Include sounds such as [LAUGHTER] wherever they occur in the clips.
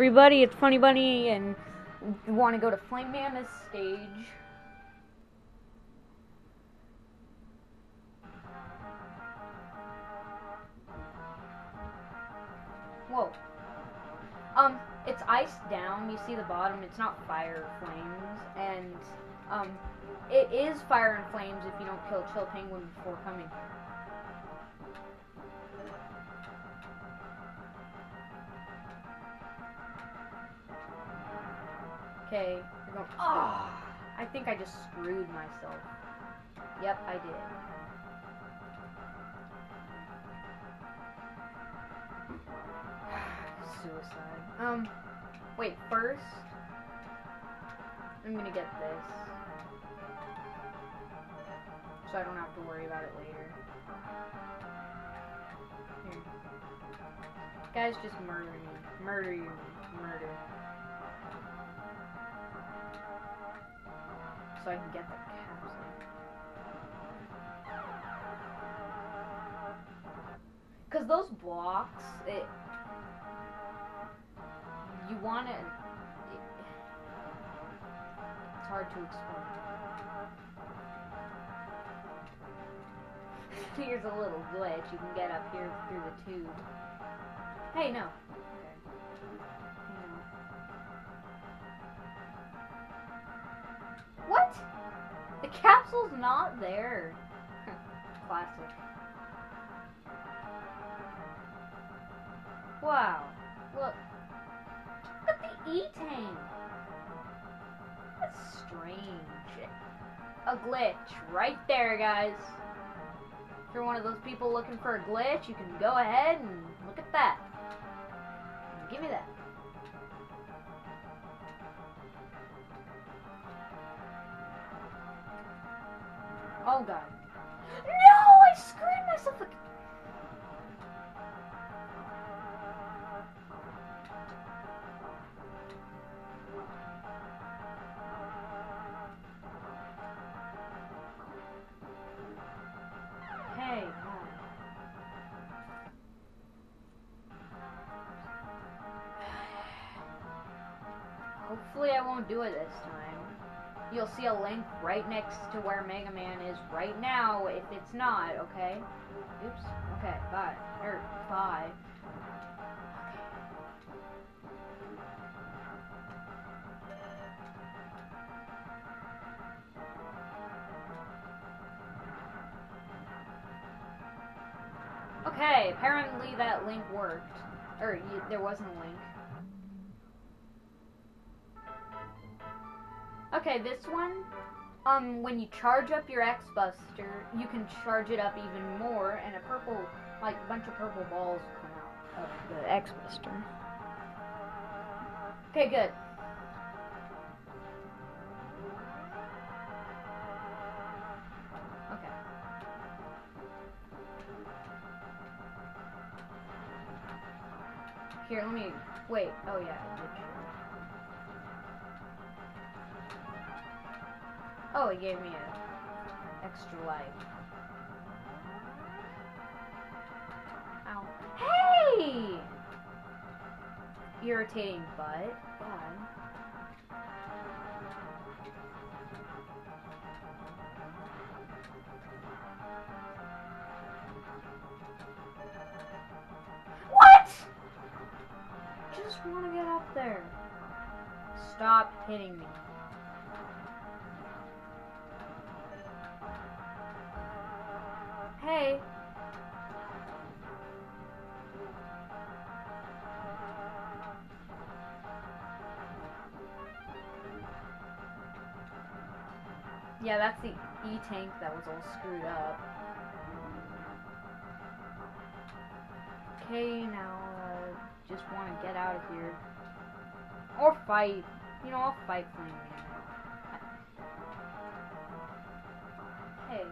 everybody, it's Phonny Bunny, and you want to go to Flame Mammoth stage. Whoa. Um, it's iced down. You see the bottom. It's not fire flames, and um, it is fire and flames if you don't kill Chill Penguin before coming Okay, you're going. Oh, I think I just screwed myself. Yep, I did. [SIGHS] Suicide. Um, wait, first, I'm gonna get this. So I don't have to worry about it later. Here. Guys, just murder me. Murder you. Murder. So I can get the capsule. Cause those blocks, it you want to. It's hard to explain. [LAUGHS] Here's a little glitch. You can get up here through the tube. Hey, no. Capsule's not there. Classic. Wow. Look. Look at the E-Tank. That's strange. A glitch right there, guys. If you're one of those people looking for a glitch, you can go ahead and look at that. Give me that. Oh god. No! I screwed myself again. Hey, [SIGHS] Hopefully I won't do it this time. You'll see a link right next to where Mega Man is right now if it's not, okay? Oops. Okay, bye. Er, bye. Okay, apparently that link worked. Or, you, there wasn't a link. Okay, this one, um, when you charge up your X-Buster, you can charge it up even more, and a purple, like, bunch of purple balls come out of the X-Buster. Okay, good. Okay. Here, let me, wait, oh yeah, Oh, it gave me an extra life. Ow. Hey! Irritating butt. God. What? Just want to get up there. Stop hitting me. Yeah, that's the E-tank that was all screwed up. Okay, now, uh, just want to get out of here. Or fight. You know, I'll fight Man. Hey.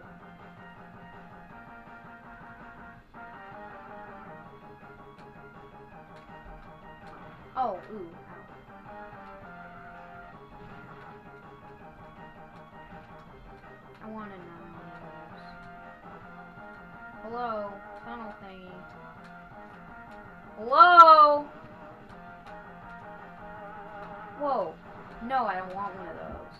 Oh, ooh. Hello? Whoa. No, I don't want one of those.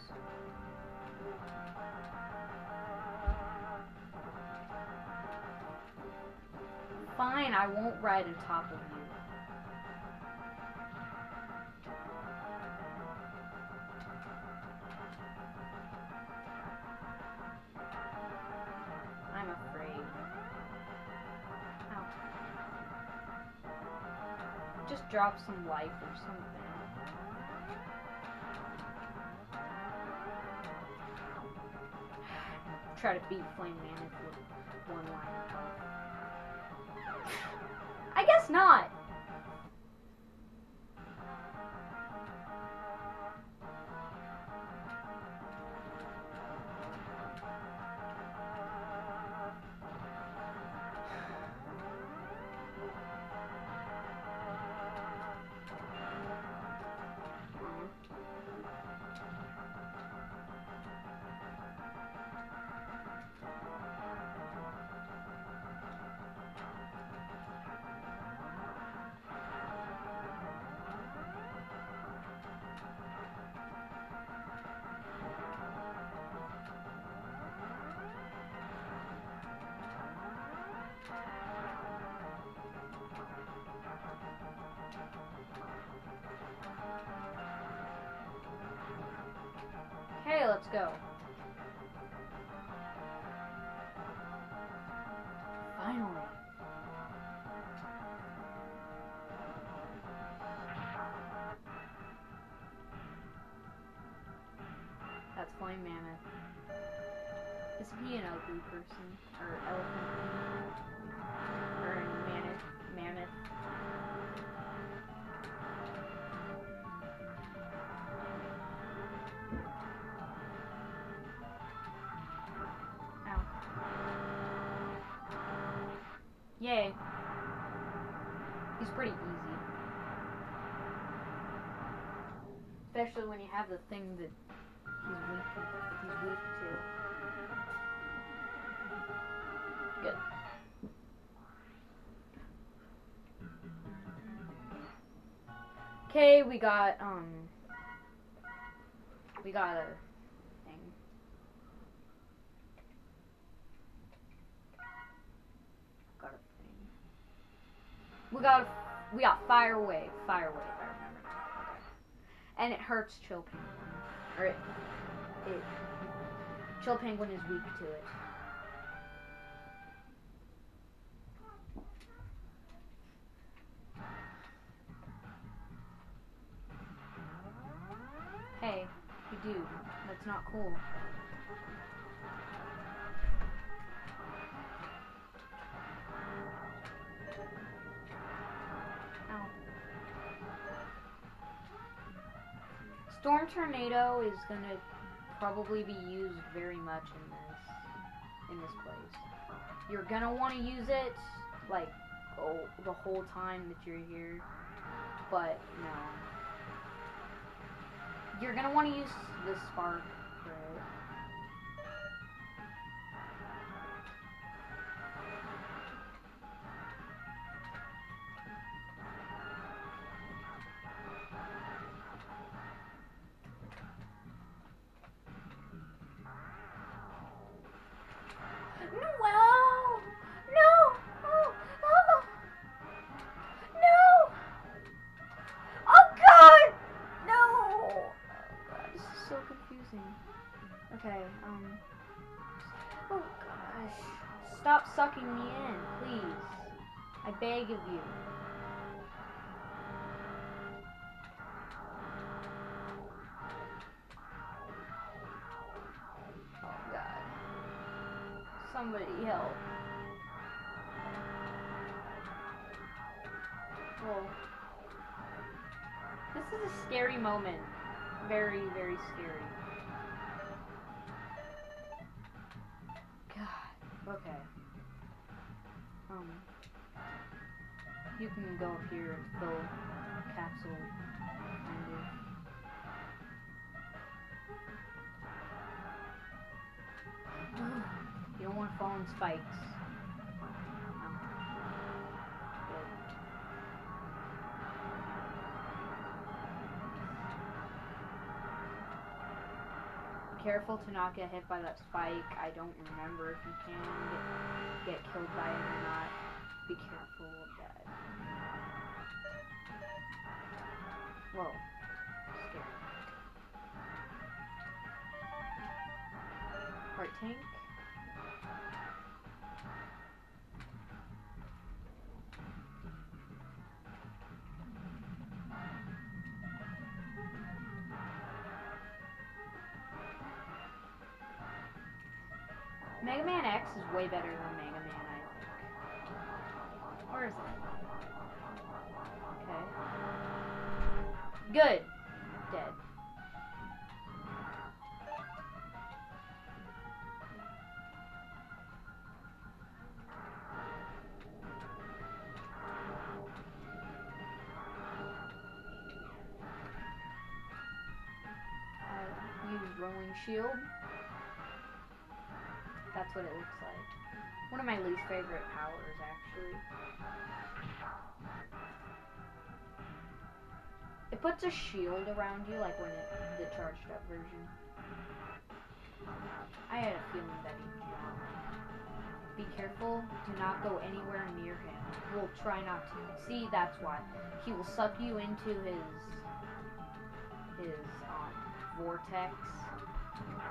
Fine, I won't ride on top of you. Drop some life or something. Try to beat Flame Man with one health. I guess not. Go. Finally. That's Flame Mammoth. Is he an ugly person? Or elephant? Easy. Especially when you have the thing that he's weak. He's weak to. Good. Okay, we got um we got a thing. Got a thing. We got we got fire wave, fire wave, I remember. Okay. And it hurts Chill Penguin. Or it, it Chill Penguin is weak to it. Hey, you dude, that's not cool. Storm Tornado is gonna probably be used very much in this in this place. You're gonna want to use it like oh, the whole time that you're here, but no. You're gonna want to use the spark Stop sucking me in, please. I beg of you. Oh God. Somebody help. Well, this is a scary moment. Very, very scary. God. Okay. Um. You can go up here and fill capsule. Kind of. You don't want to fall in spikes. Careful to not get hit by that spike. I don't remember if you can get, get killed by it or not. Be careful of that. Whoa. Scary. Heart tank. Mega Man X is way better than Mega Man, I think. Or is it? Okay. Good. Dead. Uh, I use rolling shield. That's what it looks like. One of my least favorite powers, actually. It puts a shield around you, like when it, the charged up version. I had a feeling that he'd jump. Be careful to not go anywhere near him. We'll try not to. See, that's why. He will suck you into his his um, vortex,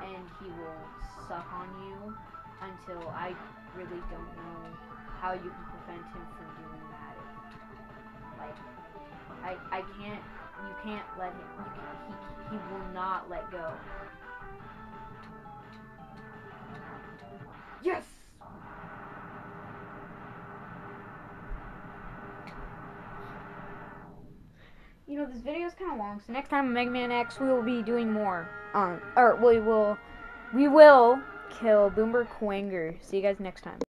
and he will suck on you until I really don't know how you can prevent him from doing that. Like, I I can't. You can't let him. He he will not let go. Yes. You know, this video is kind of long, so next time Mega Man X, we will be doing more. Um, or we will, we will kill Boomer Kuwanger. See you guys next time.